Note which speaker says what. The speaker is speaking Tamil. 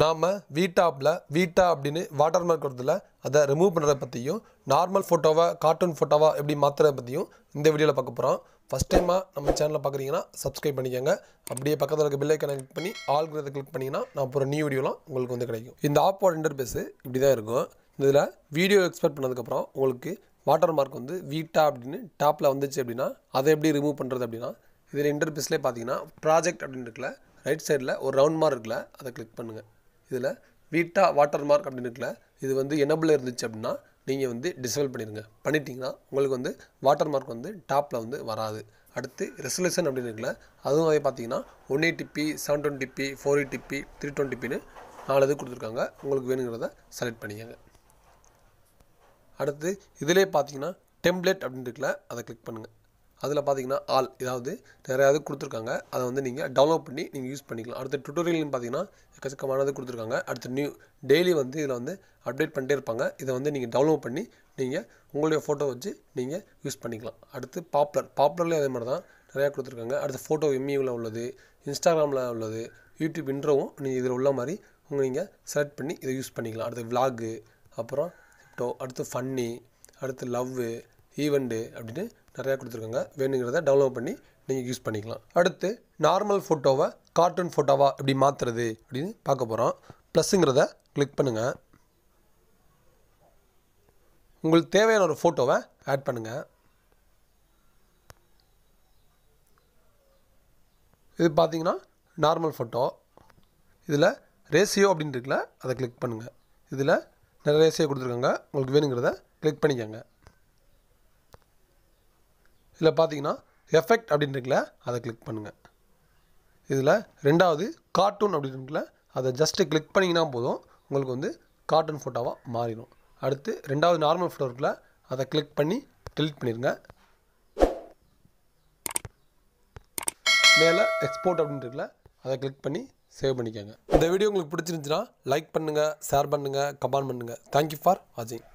Speaker 1: நாம் வீட்டாப்பில் வீட்டா அப்படின்னு வாட்டர் மார்க் வரதில் அதை ரிமூவ் பண்ணுறத பற்றியும் நார்மல் ஃபோட்டோவை கார்ட்டூன் ஃபோட்டோவா எப்படி மாற்றுறத பற்றியும் இந்த வீடியோவில் பார்க்க போகிறோம் ஃபஸ்ட் டைமாக நம்ம சேனலில் பார்க்குறீங்கன்னா சப்ஸ்கிரைப் பண்ணிக்கோங்க. அப்படியே பக்கத்தில் இருக்க பெல் கனெக்ட் கிளிக் பண்ணி ஆல்கிறத கிளிக் பண்ணிங்கன்னா நான் அப்புறம் நியூ வீடியோலாம் உங்களுக்கு வந்து கிடைக்கும். இந்த ஆப்போட இன்டர்பேஸு இப்படி தான் இருக்கும். இதில் வீடியோ எக்ஸ்பெக்ட் பண்ணதுக்கப்புறம் உங்களுக்கு வாட்டர் மார்க் வந்து வீட்டா அப்படின்னு டாப்பில் வந்துச்சு அப்படின்னா அதை எப்படி ரிமூவ் பண்ணுறது அப்படின்னா இதில் இன்டர்பேஸ்லேயே பார்த்தீங்கன்னா ப்ராஜெக்ட் அப்படின்னு இருக்குல்ல ரைட் சைடில் ஒரு ரவுண்ட் மார்க் இருக்குல்ல அதை கிளிக் பண்ணுங்கள் இதில் வீட்டா வாட்டர் மார்க் அப்படின்னு இருக்குல்ல இது வந்து எனபிள் இருந்துச்சு அப்படின்னா நீங்கள் வந்து டிசபிள் பண்ணிடுங்க. பண்ணிட்டீங்கன்னா உங்களுக்கு வந்து வாட்டர் மார்க் வந்து டாப்பில் வந்து வராது. அடுத்து ரெசல்யூஷன் அப்படின்னு இருக்குல்ல அதுவும் அதே பார்த்தீங்கன்னா one eighty P seven twenty P four eighty P three டுவெண்ட்டிபின்னு நாலு இது கொடுத்துருக்காங்க. உங்களுக்கு வேணுங்கிறத செலக்ட் பண்ணிக்கங்க. அடுத்து இதிலே பார்த்தீங்கன்னா டெம்ப்ளேட் அப்படின்னு இருக்குல்ல அதை கிளிக் பண்ணுங்கள் அதில் பார்த்தீங்கன்னா ஆல் ஏதாவது நிறையாவது கொடுத்துருக்காங்க. அதை வந்து நீங்கள் டவுன்லோட் பண்ணி நீங்கள் யூஸ் பண்ணிக்கலாம். அடுத்த டுட்டோரியல்னு பார்த்தீங்கன்னா எக்கச்சக்கமானது கொடுத்துருக்காங்க. அடுத்து நியூ டெய்லி வந்து இதில் வந்து அப்டேட் பண்ணிட்டே இருப்பாங்க. இதை வந்து நீங்கள் டவுன்லோட் பண்ணி நீங்கள் உங்களுடைய ஃபோட்டோ வச்சு நீங்கள் யூஸ் பண்ணிக்கலாம். அடுத்து பாப்புலர் பாப்புலர்லேயும் அதே மாதிரி தான் நிறையா கொடுத்துருக்காங்க. அடுத்து ஃபோட்டோ எம்இவில் உள்ளது இன்ஸ்டாகிராமில் உள்ளது யூடியூப் இன்ட்ரோவும் நீங்கள் இதில் உள்ள மாதிரி உங்கள் நீங்கள் செலக்ட் பண்ணி இதை யூஸ் பண்ணிக்கலாம். அடுத்து விலாகு அப்புறம் அடுத்து ஃபன்னி அடுத்து லவ்வு ஈவெண்ட்டு அப்படின்னு நிறையா கொடுத்துருக்காங்க. வேணுங்கிறத டவுன்லோட் பண்ணி நீங்கள் யூஸ் பண்ணிக்கலாம். அடுத்து நார்மல் ஃபோட்டோவை கார்ட்டூன் ஃபோட்டோவா எப்படி மாற்றுறது அப்படின்னு பார்க்க போகிறோம் ப்ளஸ்ஸுங்கிறத கிளிக் பண்ணுங்கள் உங்களுக்கு தேவையான ஒரு ஃபோட்டோவை ஆட் பண்ணுங்கள் இது பார்த்தீங்கன்னா நார்மல் ஃபோட்டோ இதில் ரேசியோ அப்படின்னு இருக்குல்ல அதை கிளிக் பண்ணுங்கள் இதில் நிறைய ரேசியோ கொடுத்துருக்காங்க. உங்களுக்கு வேணுங்கிறத கிளிக் பண்ணிக்கோங்க. இதில் பார்த்தீங்கன்னா எஃபெக்ட் அப்படின்னு அதை கிளிக் பண்ணுங்கள் இதில் ரெண்டாவது கார்ட்டூன் அப்படின்னு அதை ஜஸ்ட்டு கிளிக் பண்ணிங்கன்னா போதும் உங்களுக்கு வந்து கார்ட்டூன் ஃபோட்டோவாக மாறிடும். அடுத்து ரெண்டாவது நார்மல் ஃபோட்டோ இருக்குல்ல அதை கிளிக் பண்ணி டெலிட் பண்ணிடுங்க. மேலே எக்ஸ்போர்ட் அப்படின்னு இருக்குல்ல அதை கிளிக் பண்ணி சேவ் பண்ணிக்கோங்க. இந்த வீடியோ உங்களுக்கு பிடிச்சிருந்துச்சுன்னா லைக் பண்ணுங்கள் ஷேர் பண்ணுங்கள் கமெண்ட் பண்ணுங்கள் தேங்க்யூ ஃபார் வாட்சிங்